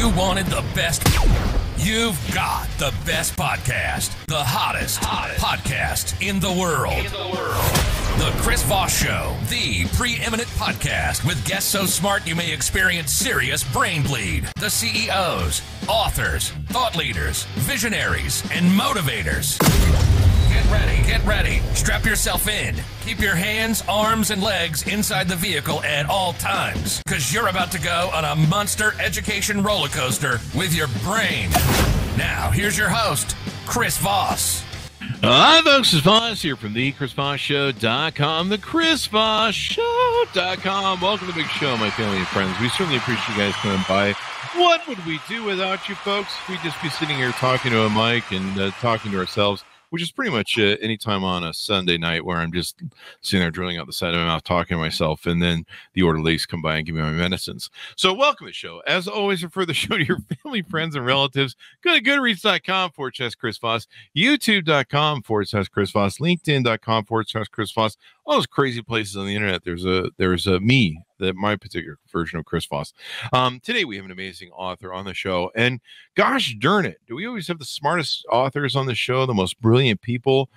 You wanted the best. You've got the best podcast, the hottest, hottest podcast in the world. In the world. The Chris Voss Show, the preeminent podcast with guests so smart you may experience serious brain bleed. The CEOs, authors, thought leaders, visionaries, and motivators. Get ready, get ready. Strap yourself in. Keep your hands, arms, and legs inside the vehicle at all times, because you're about to go on a monster education roller coaster with your brain. Now, here's your host, Chris Voss. Hi, folks. It's Voss here from the ChrisVossShow.com, the ChrisVossShow.com. Welcome to the big show, my family and friends. We certainly appreciate you guys coming by. What would we do without you, folks? We'd just be sitting here talking to a mic and uh, talking to ourselves which is pretty much uh, any time on a Sunday night where I'm just sitting there drilling out the side of my mouth, talking to myself, and then the orderlies come by and give me my medicines. So, welcome to the show. As always, refer the show to your family, friends, and relatives. Go to goodreads.com forward slash Chris Voss, youtube.com forward slash Chris Voss, linkedin.com forward slash Chris Voss, all those crazy places on the internet. There's a there's a me that my particular version of Chris Voss. Um, today we have an amazing author on the show, and gosh darn it, do we always have the smartest authors on the show, the most brilliant people?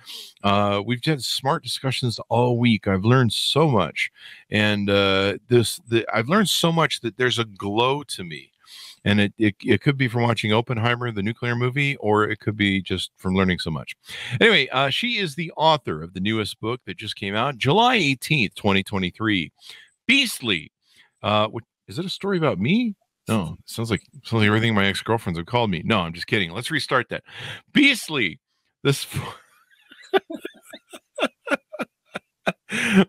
Uh, we've had smart discussions all week. I've learned so much, and uh, this the, I've learned so much that there's a glow to me. And it, it, it could be from watching Oppenheimer, the nuclear movie, or it could be just from learning so much. Anyway, uh, she is the author of the newest book that just came out July 18th, 2023. Beastly. Uh, what, is it a story about me? No, sounds like sounds like everything my ex girlfriends have called me. No, I'm just kidding. Let's restart that. Beastly. This.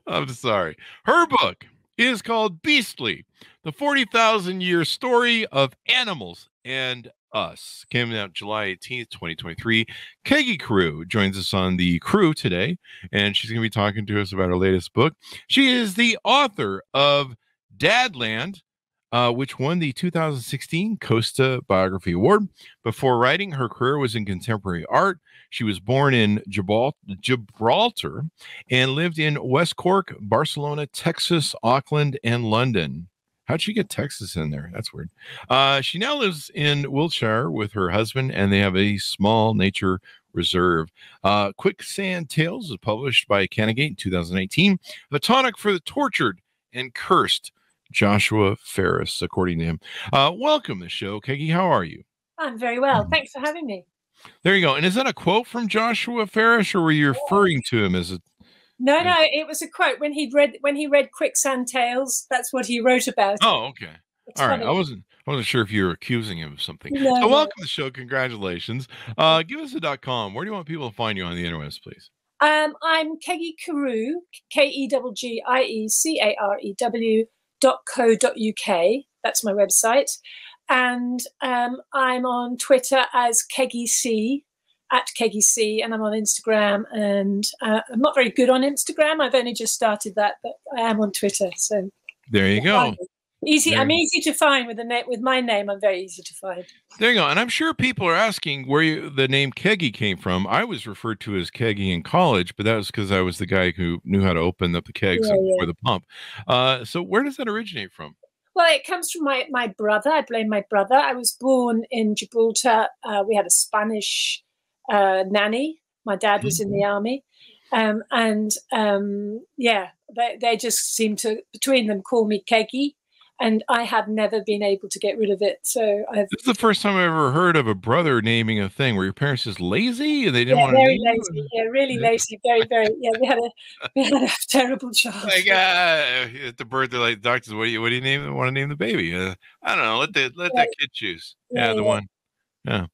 I'm sorry. Her book is called Beastly: The Forty Thousand Year Story of Animals and us. Came out July 18th, 2023. Keggie Carew joins us on the crew today, and she's going to be talking to us about her latest book. She is the author of Dadland, uh, which won the 2016 Costa Biography Award. Before writing, her career was in contemporary art. She was born in Gibraltar and lived in West Cork, Barcelona, Texas, Auckland, and London. How'd she get Texas in there? That's weird. Uh, she now lives in Wiltshire with her husband, and they have a small nature reserve. Uh, Quicksand Tales was published by Canongate in 2018. The tonic for the tortured and cursed Joshua Ferris, according to him. Uh, welcome to the show, Keggie. How are you? I'm very well. Thanks for having me. There you go. And is that a quote from Joshua Ferris, or were you referring to him as a no, no, it was a quote when he read when he read Quicksand Tales. That's what he wrote about. Oh, okay. It's All funny. right. I wasn't I wasn't sure if you were accusing him of something. No, so welcome to the show. Congratulations. Uh, give us a dot com. Where do you want people to find you on the internet, please? Um, I'm Keggie Carew, K E G G I E C A R E W dot co dot uk. That's my website. And um, I'm on Twitter as Keggie C, at Keggie C, and I'm on Instagram. And uh, I'm not very good on Instagram. I've only just started that, but I am on Twitter. So there you go. Easy. There. I'm easy to find with the name with my name. I'm very easy to find. There you go. And I'm sure people are asking where you, the name Keggie came from. I was referred to as Kegi in college, but that was because I was the guy who knew how to open up the kegs yeah, yeah. for the pump. Uh, so where does that originate from? Well, it comes from my my brother. I blame my brother. I was born in Gibraltar. Uh, we had a Spanish uh, nanny. My dad was in the mm-hmm. army. Um, and um, yeah, they, they just seem to, between them, call me Keggie. And I have never been able to get rid of it. So I've. This is the first time I ever heard of a brother naming a thing where your parents just lazy and they didn't yeah, want to. Very lazy. Yeah, really lazy. Very, very. Yeah, we had a we had a terrible child. Like uh, at the birth, they're like doctors. What do you what do you name? Want to name the baby? Uh, I don't know. Let the let yeah. that kid choose. Yeah, yeah the one. Yeah.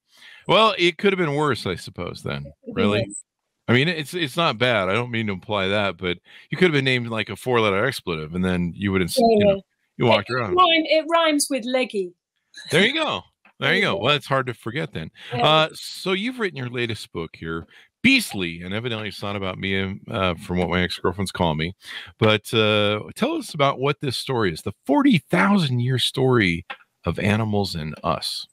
Well, it could have been worse, I suppose. Then, really. I mean, it's it's not bad. I don't mean to imply that, but you could have been named like a four-letter expletive, and then you would have, yeah, you, know, you walked it, around. It rhymes with leggy. There you go. There you go. Well, it's hard to forget then. Yeah. Uh, so you've written your latest book here, Beastly, and evidently it's not about me, uh, from what my ex-girlfriends call me. But uh, tell us about what this story is—the forty thousand year story of animals and us.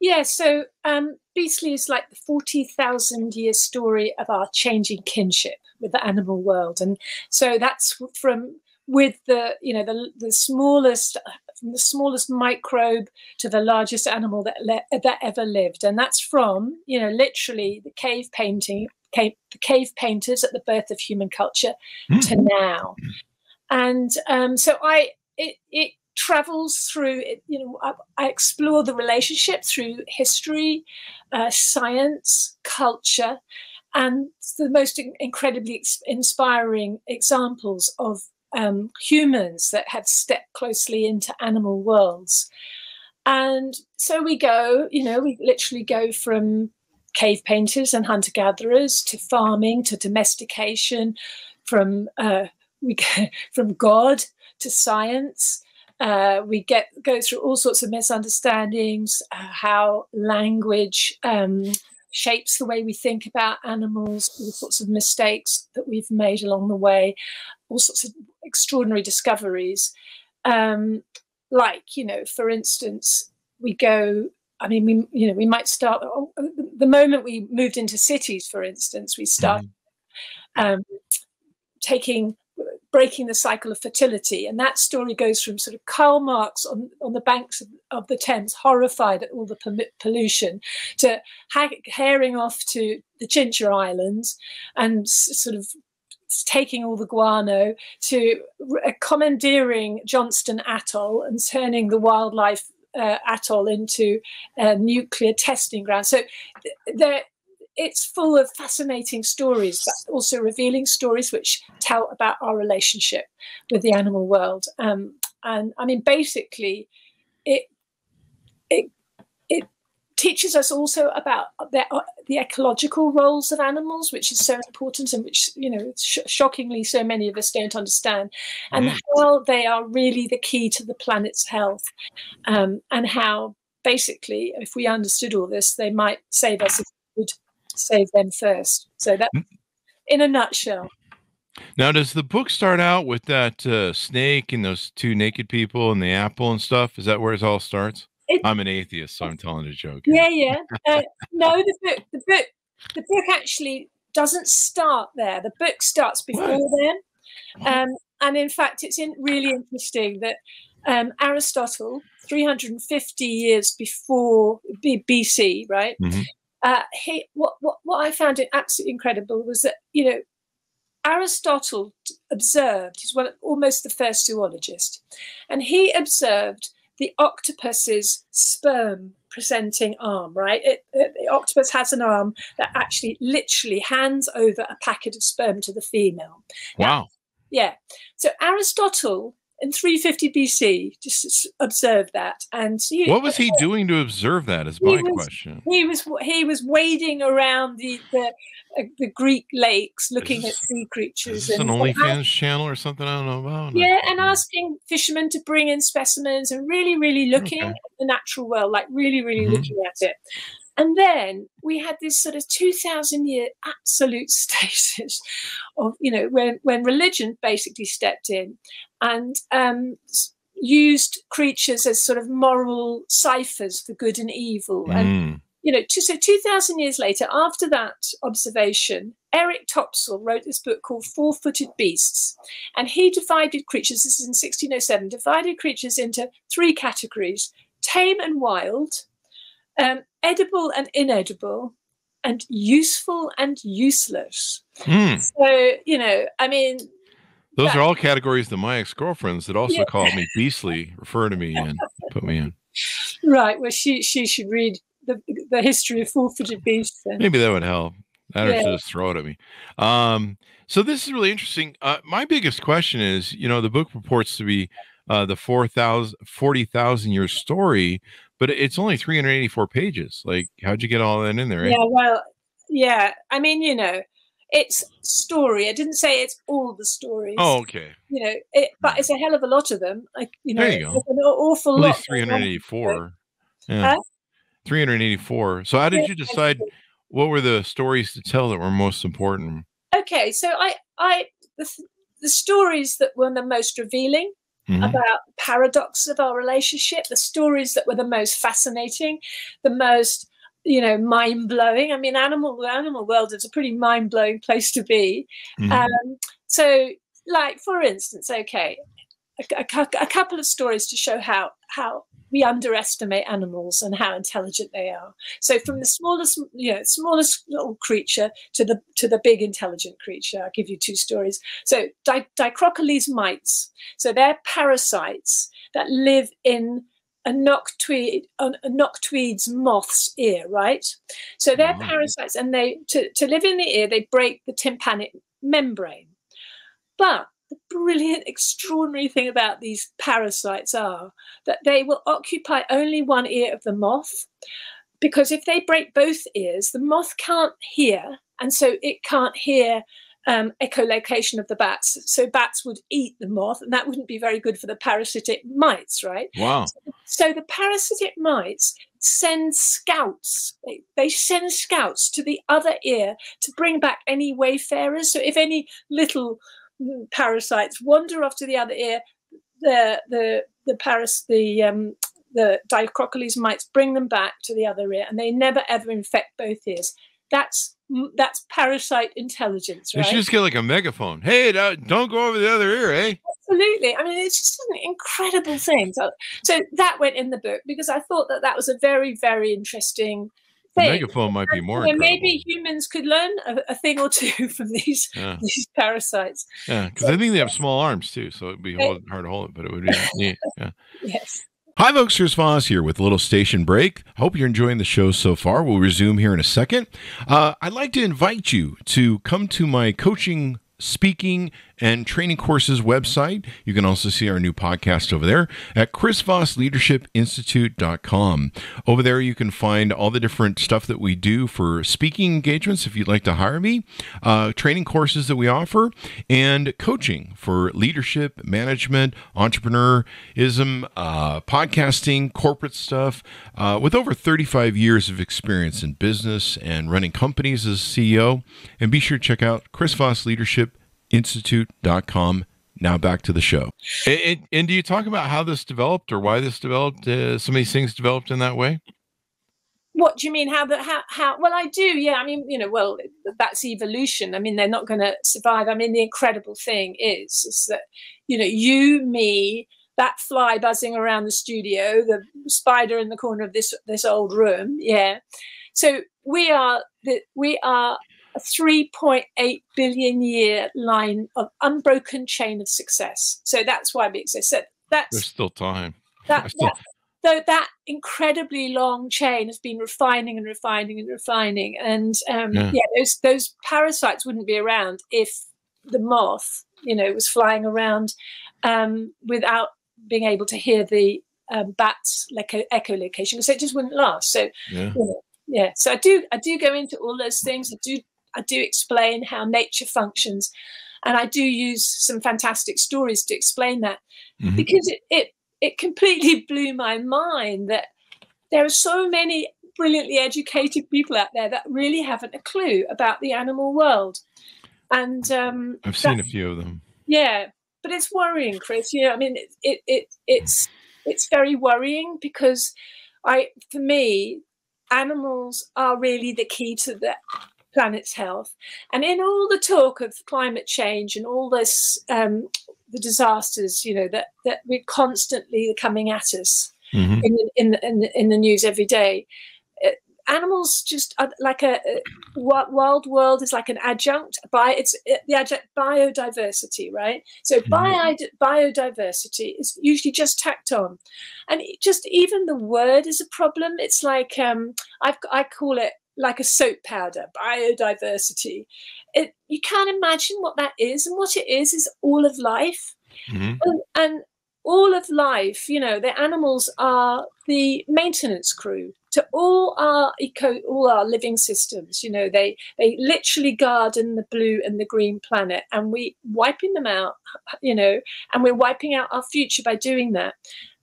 Yeah, so um, Beastly is like the 40,000 year story of our changing kinship with the animal world. And so that's from with the, you know, the, the smallest from the smallest microbe to the largest animal that le- that ever lived, and that's from you know literally the cave painting, cave, the cave painters at the birth of human culture mm. to now, and um, so I it it travels through you know I, I, explore the relationship through history uh, science culture and the most incredibly inspiring examples of um, humans that have stepped closely into animal worlds. And so we go, you know, we literally go from cave painters and hunter gatherers to farming to domestication, from uh, we go from God to science. Uh, we get go through all sorts of misunderstandings, uh, how language um, shapes the way we think about animals, all sorts of mistakes that we've made along the way, all sorts of extraordinary discoveries. Um, like, you know, for instance, we go, I mean, we, you know, we might start, oh, the moment we moved into cities, for instance, we start mm. um, taking breaking the cycle of fertility. And that story goes from sort of Karl Marx on, on the banks of, of the Thames, horrified at all the pollution, to ha- herring off to the Chincha Islands and sort of taking all the guano to uh, commandeering Johnston Atoll and turning the wildlife uh, atoll into a nuclear testing ground. So there, it's full of fascinating stories, but also revealing stories which tell about our relationship with the animal world. Um, and I mean, basically, it it it teaches us also about the, uh, the ecological roles of animals, which is so important and which you know sh shockingly so many of us don't understand, and mm. how they are really the key to the planet's health, um, and how basically, if we understood all this, they might save us if we would save them first. So that, hmm. in a nutshell. Now, does the book start out with that uh, snake and those two naked people and the apple and stuff? Is that where it all starts? It, I'm an atheist, so I'm telling a joke. Yeah, yeah. Uh, no, the book, the book, the book actually doesn't start there. The book starts before what? then, um, and in fact, it's in, really interesting that um, Aristotle, 350 years before B- BC, right, mm-hmm uh, he, what, what, what I found it absolutely incredible was that, you know, Aristotle observed, he's one, almost the first zoologist, and he observed the octopus's sperm presenting arm, right? It, it, the octopus has an arm that actually literally hands over a packet of sperm to the female. Wow. Now, yeah. So Aristotle in 350 BC. Just observe that. And he, what was he doing to observe that? Is my was, question. He was he was wading around the the, uh, the Greek lakes, looking this, at sea creatures. Is this an OnlyFans channel or something? I don't know about. Yeah, and asking fishermen to bring in specimens and really, really looking okay. at the natural world, like really, really mm-hmm. looking at it. And then we had this sort of 2000 year absolute stasis of, you know, when, when religion basically stepped in and um, used creatures as sort of moral ciphers for good and evil. Mm. And, you know, so 2000 years later, after that observation, Eric Topsell wrote this book called Four Footed Beasts. And he divided creatures, this is in 1607, divided creatures into three categories tame and wild um, edible and inedible, and useful and useless. Mm. So, you know, I mean, those that, are all categories that my ex girlfriends that also yeah. called me beastly refer to me and put me in. Right. Well, she she should read the the history of four footed beasts. Then. Maybe that would help. That yeah. just throw it at me. Um, so this is really interesting. Uh, my biggest question is, you know, the book purports to be uh, the 4,000, 40,000 year story, but it's only 384 pages. Like, how'd you get all that in there? Eh? Yeah, well, yeah. I mean, you know, it's story. I didn't say it's all the stories. Oh, okay. You know, it, but hmm. it's a hell of a lot of them. Like, you know, there you go. an awful At lot. Least 384. Yeah. Huh? 384. So, how did you decide what were the stories to tell that were most important? Okay, so I, I, the, the stories that were the most revealing mm-hmm. about paradox of our relationship, the stories that were the most fascinating, the most you know mind blowing. I mean, animal animal world is a pretty mind blowing place to be. Mm-hmm. Um, so, like for instance, okay, a, a, a couple of stories to show how how we underestimate animals and how intelligent they are. So from the smallest, you know, smallest little creature to the to the big intelligent creature. I'll give you two stories. So di- mites. So they're parasites that live in a noctuid, a noctuid's moth's ear, right? So they're mm-hmm. parasites, and they to, to live in the ear, they break the tympanic membrane. But the brilliant, extraordinary thing about these parasites are that they will occupy only one ear of the moth. Because if they break both ears, the moth can't hear, and so it can't hear um, echolocation of the bats. So bats would eat the moth, and that wouldn't be very good for the parasitic mites, right? Wow. So, so the parasitic mites send scouts. They, they, send scouts to the other ear to bring back any wayfarers. So if any little parasites wander off to the other ear. The the the paras the um, the Dicrocheles mites bring them back to the other ear, and they never ever infect both ears. That's that's parasite intelligence, right? You should just get like a megaphone. Hey, don't go over the other ear, eh? Absolutely. I mean, it's just an incredible thing. So, so that went in the book because I thought that that was a very, very interesting megaphone might be more. And maybe humans could learn a, a, thing or two from these yeah. these parasites. Yeah, because I think they have small arms too, so it'd be hard to hold it, but it would be neat. Yeah. yes. Hi, folks. Here's Voss here with a little station break. Hope you're enjoying the show so far. We'll resume here in a second. Uh, I'd like to invite you to come to my coaching speaking and training courses website. You can also see our new podcast over there at chrisvossleadershipinstitute.com. Over there, you can find all the different stuff that we do for speaking engagements if you'd like to hire me, uh, training courses that we offer, and coaching for leadership, management, entrepreneurism, uh, podcasting, corporate stuff. Uh, with over 35 years of experience in business and running companies as CEO. And be sure to check out Chris Voss Leadership institute.com. Now back to the show. And, and, do you talk about how this developed or why this developed? Uh, some of these things developed in that way. What do you mean? How that how how? Well, I do. Yeah, I mean, you know, well, that's evolution. I mean, they're not going to survive. I mean, the incredible thing is, is that you know, you, me, that fly buzzing around the studio, the spider in the corner of this this old room. Yeah. So we are the we are a 3.8 billion year line of unbroken chain of success. So that's why we exist. So that's there's still time. That, still... that, so that incredibly long chain has been refining and refining and refining, and um, yeah. yeah, those those parasites wouldn't be around if the moth, you know, was flying around um, without being able to hear the um, bats' echo, echolocation because it just wouldn't last. So, yeah. You know, yeah. So I do I do go into all those things. I do I do explain how nature functions. And I do use some fantastic stories to explain that mm-hmm. because it, it, it completely blew my mind that there are so many brilliantly educated people out there that really haven't a clue about the animal world. And um, I've seen a few of them. Yeah, but it's worrying, Chris. You know, I mean, it, it, it it's it's very worrying because I, for me, animals are really the key to the planet's health. And in all the talk of climate change and all this, um, the disasters, you know, that, that we're constantly coming at us mm-hmm. in, in, in, in, the news every day. Uh, animals just are like a, a, wild world is like an adjunct by it's uh, the adjunct biodiversity right so mm-hmm. bio, biodiversity is usually just tacked on and just even the word is a problem it's like um i've i call it like a soap powder, biodiversity. It, you can't imagine what that is. And what it is is all of life. Mm-hmm. And, and all of life, you know, the animals are the maintenance crew to all our eco, all our living systems. You know, they they literally garden the blue and the green planet, and we wiping them out. You know, and we're wiping out our future by doing that.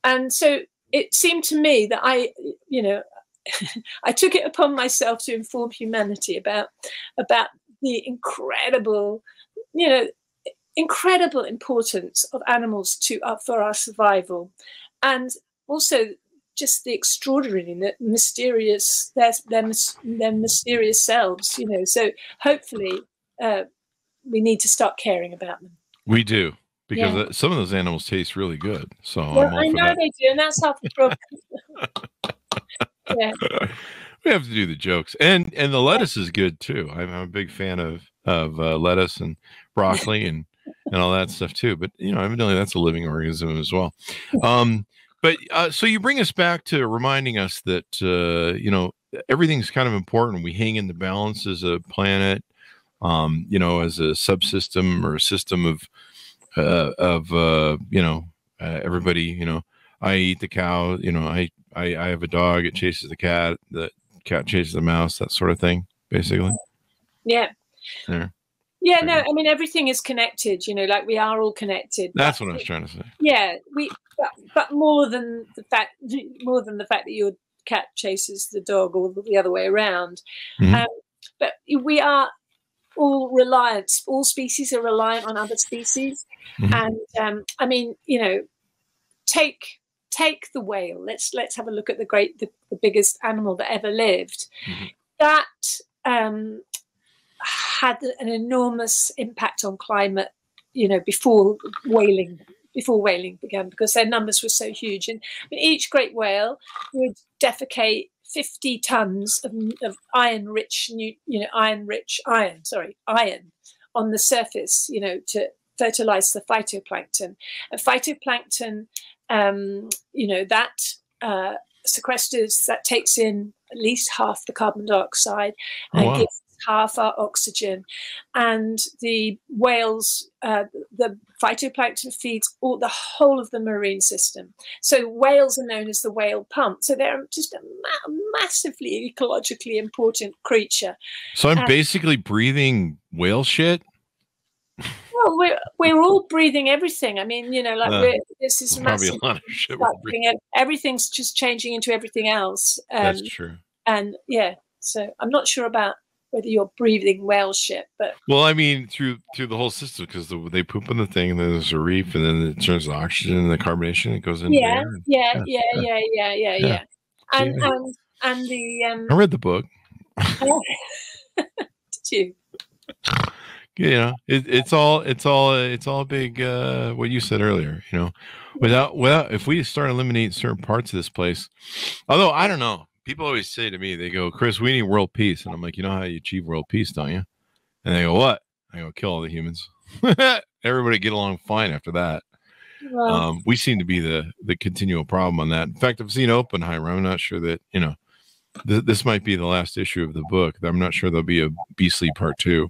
And so it seemed to me that I, you know, I took it upon myself to inform humanity about about the incredible, you know, incredible importance of animals to uh, for our survival, and also just the extraordinary, mysterious, their, their, their mysterious selves. You know, so hopefully uh, we need to start caring about them. We do because uh, some of those animals taste really good. So Well, I know that. they do, and that's half the problem. yeah, we have to do the jokes, and and the lettuce is good too. I'm, I'm a big fan of of uh, lettuce and broccoli and and all that stuff too. But you know, evidently that's a living organism as well. Um, but uh, so you bring us back to reminding us that uh, you know everything's kind of important. We hang in the balance as a planet, um, you know, as a subsystem or a system of uh, of uh, you know uh, everybody. You know, I eat the cow. You know, I, I I have a dog. It chases the cat. The cat chases the mouse. That sort of thing, basically. yeah. Yeah, no, I mean everything is connected. You know, like we are all connected. That's what I was trying to say. Yeah, we. But, but more than the fact, more than the fact that your cat chases the dog, or the other way around. Mhm. Um, but we are all reliant. All species are reliant on other species, Mhm. and um, I mean, you know, take take the whale. Let's let's have a look at the great, the, the biggest animal that ever lived. Mhm. That um, had an enormous impact on climate. You know, before whaling before whaling began because their numbers were so huge. And each great whale would defecate 50 tons of, of iron-rich, nu- you know, iron-rich iron, sorry, iron on the surface, you know, to fertilize the phytoplankton. And phytoplankton, um, you know, that uh, sequesters, that takes in at least half the carbon dioxide Oh, and wow. gives half our oxygen. And the whales, uh, the phytoplankton feeds all the whole of the marine system. So whales are known as the whale pump. So they're just a ma- massively ecologically important creature. So I'm basically breathing whale shit. Well, we're we're all breathing everything. I mean, you know, like Uh, we're, this is massive. a lot of shit. we're breathing. sucking. Everything's just changing into everything else. Um, That's true. and yeah, so I'm not sure about whether you're breathing whale shit, but Well, I mean, through through the whole system because the, they poop in the thing, and then there's a reef, and then it turns to oxygen and the carbonation. It goes into yeah, there. yeah, yeah, yeah, yeah, yeah, yeah, yeah. yeah. And Yeah. and and the um, I read the book. did you? You know it, it's all it's all it's all big uh what you said earlier you know. Without without if we start eliminating certain parts of this place although i don't know people always say to me they go chris we need world peace and i'm like you know how you achieve world peace don't you? And they go what? I go kill all the humans. Everybody get along fine after that. Well, um we seem to be the the continual problem on that. In fact i've seen oppenheimer. I'm not sure that you know th- this might be the last issue of the book. I'm not sure there'll be a beastly part two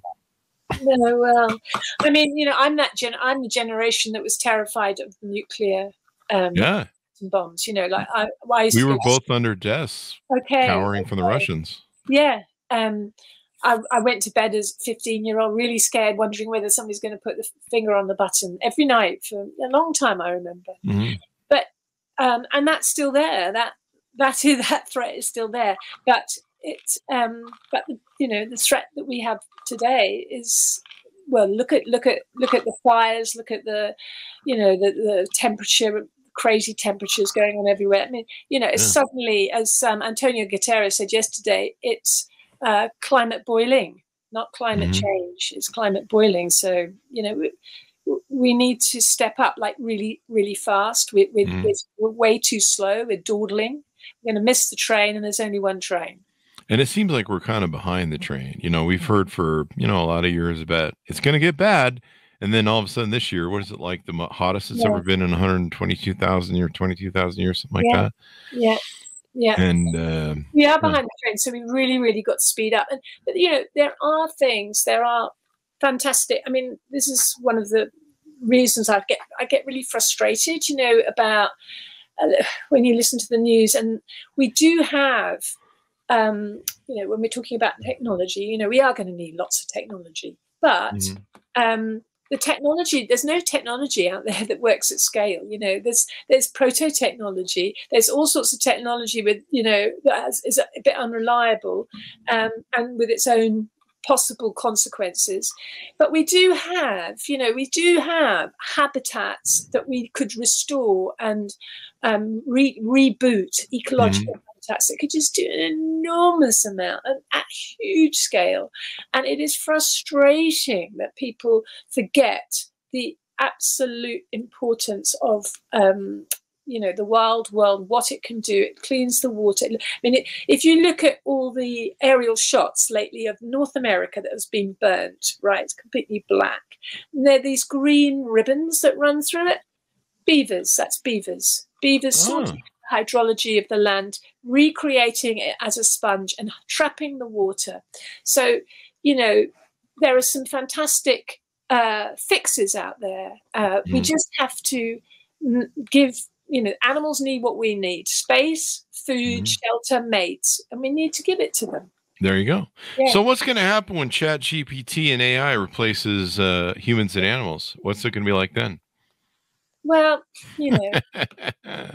no, well, I mean, you know, I'm that gen. I'm the generation that was terrified of nuclear um, yeah bombs. You know, like I, I we were both under desks okay, cowering from the. Russians. Yeah. Um, I, I went to bed as 15 year old, really scared, wondering whether somebody's going to put the finger on the button every night for a long time. I remember, Mhm. um, and that's still there. That that is that threat is still there, but it's um, but the, you know the threat that we have today is well look at look at look at the fires, look at the you know the the temperature crazy temperatures going on everywhere. I mean, you know, it's Yeah. suddenly, as um, Antonio Guterres said yesterday, it's uh, climate boiling, not climate Mhm. change. It's climate boiling. So, you know, we, we need to step up like really, really fast. We, we, Mhm. we're, we're way too slow. We're dawdling. We're going to miss the train, and there's only one train. And it seems like we're kind of behind the train. You know, we've heard for, you know, a lot of years about it's going to get bad. And then all of a sudden this year, what is it like? The hottest it's Yeah. ever been in 122,000 years, 22,000 years, something like Yeah. that. Yeah. Yeah. And uh, we are behind the train, so we really, really got to speed up. And but you know, there are things, there are fantastic. I mean, this is one of the reasons I get I get really frustrated. You know, about uh, when you listen to the news, and we do have. Um, you know, when we're talking about technology, you know, we are going to need lots of technology, but Mhm. um, the technology there's no technology out there that works at scale you know there's there's proto technology there's all sorts of technology with you know that has, is a bit unreliable um, and with its own possible consequences but we do have you know we do have habitats that we could restore and um, re- reboot ecological habitats that could just do an enormous amount and at huge scale. And it is frustrating that people forget the absolute importance of um, you know the wild world what it can do. It cleans the water. I mean it, if you look at all the aerial shots lately of north america that has been burnt right it's completely black and there are these green ribbons that run through it. Beavers that's beavers. Beavers Oh. Hydrology of the land recreating it as a sponge and trapping the water so you know there are some fantastic uh, fixes out there uh, we Mm. just have to give you know animals need what we need space food Mhm. shelter mates and we need to give it to them There you go. Yeah. So, what's going to happen when Chat GPT and AI replaces uh, humans and animals? What's it going to be like then? well you know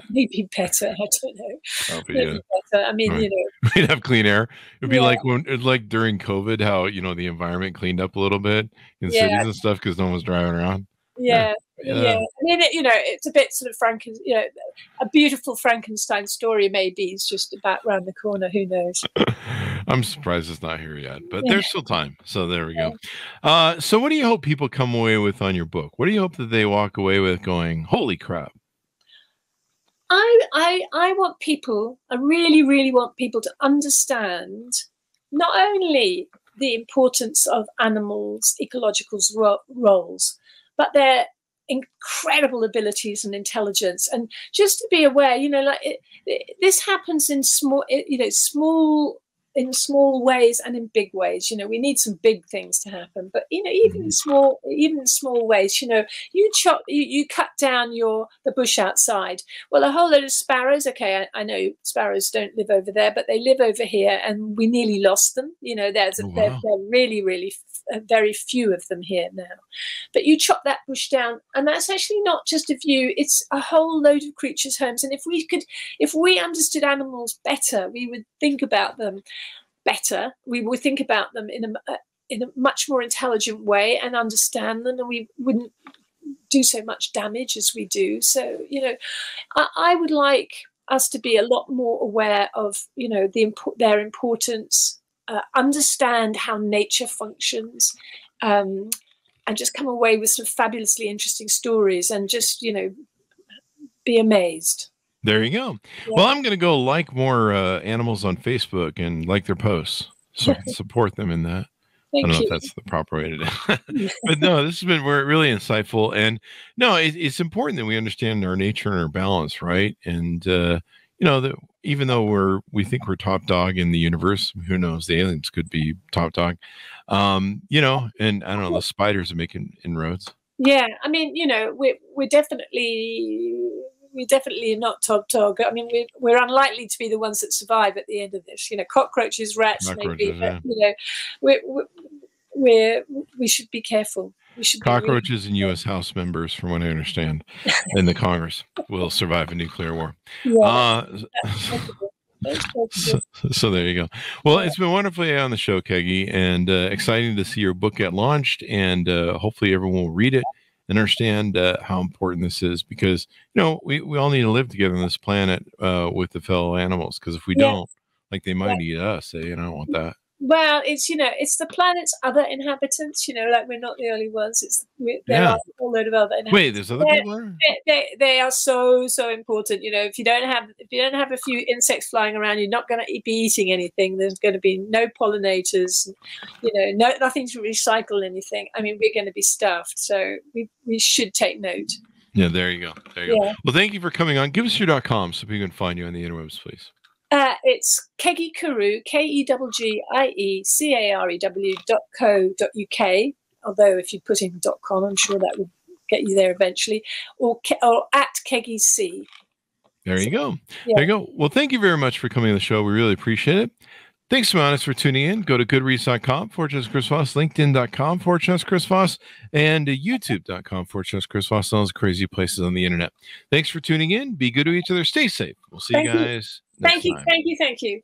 maybe better i don't know Probably, maybe better i mean you know We'd have clean air. It'd be Yeah. like when, like during COVID, how you know the environment cleaned up a little bit in Yeah. cities and stuff because no one was driving around. yeah yeah, Yeah. I mean, it, you know, it's a bit sort of Franken, you know, a beautiful Frankenstein story maybe is just about round the corner. Who knows? I'm surprised it's not here yet, but there's still time. So there we go. Uh, so, what do you hope people come away with on your book? What do you hope that they walk away with going, "Holy crap"? I, I, I want people. I really, really want people to understand not only the importance of animals' ecological ro- roles, but their incredible abilities and intelligence, and just to be aware. You know, like it, it, this happens in small, you know, small in small ways and in big ways. You know, we need some big things to happen, but you know, even in mm-hmm. small, even in small ways. You know, you chop, you, you cut down your the bush outside. Well, a whole load of sparrows. Okay, I, I know sparrows don't live over there, but they live over here, and we nearly lost them. You know, there's Oh, wow. there are really, really very few of them here now. But you chop that bush down, and that's actually not just a view; it's a whole load of creatures' homes. And if we could, if we understood animals better, we would think about them better. We would think about them in a uh, in a much more intelligent way and understand them, and we wouldn't do so much damage as we do. So, you know, I, I would like us to be a lot more aware of, you know, the their importance, uh, understand how nature functions, um, and just come away with some fabulously interesting stories and just, you know, be amazed. There you go. Yeah. Well, I'm going to go like more uh, animals on Facebook and like their posts, so I can support them in that. I don't know if that's the proper way to do it. but no, this has been really insightful. And no, it, it's important that we understand our nature and our balance, right? And, uh, you know, that even though we're, we think we're top dog in the universe, who knows, the aliens could be top dog. Um, you know, and I don't know, the spiders are making inroads. Yeah, I mean, you know, we're we're definitely we're definitely not top dog. I mean, we're we're unlikely to be the ones that survive at the end of this. You know, cockroaches, rats, maybe, Cockroaches, but, you know, we're, we're we should be careful. We should be really- Cockroaches and U.S. House members, from what I understand, in the Congress will survive a nuclear war. yeah, Uh, that's possible. That's so, so there you go. Well, it's been wonderfully on the show, Keggie, and uh, exciting to see your book get launched, and uh, hopefully everyone will read it and understand uh, how important this is because you know we, we all need to live together on this planet uh, with the fellow animals because if we Yes. don't, like they might eat us. eh, And I don't want that. Well, it's you know, it's the planet's other inhabitants. You know, like we're not the only ones. It's we, there Yeah. are a whole load of other inhabitants. Wait, there's other Yeah. people there. they, they, they are so so important you know if you don't have if you don't have a few insects flying around you're not going to be eating anything there's going to be no pollinators you know no nothing to recycle anything i mean we're going to be stuffed so we, we should take note Yeah, there you go. There you go. Well, thank you for coming on. Give us your dot com so people can find you on the interwebs, please. Uh, it's Keggie Carew, E K-E-G-G-I-E-C-A-R-E-W dot co dot UK. Although if you put in dot com, I'm sure that would get you there eventually. Or, or at Keggie C. There you go. Yeah. There you go. Well, thank you very much for coming on the show. We really appreciate it. Thanks, Monis, for tuning in. Go to goodreads.com, Fortune's Chris Voss, LinkedIn.com, Fortune's Chris Voss, and YouTube.com, Fortune's Chris Voss, all those crazy places on the internet. Thanks for tuning in. Be good to each other. Stay safe. We'll see Thank you you. guys next Thank you, time. thank you, thank you.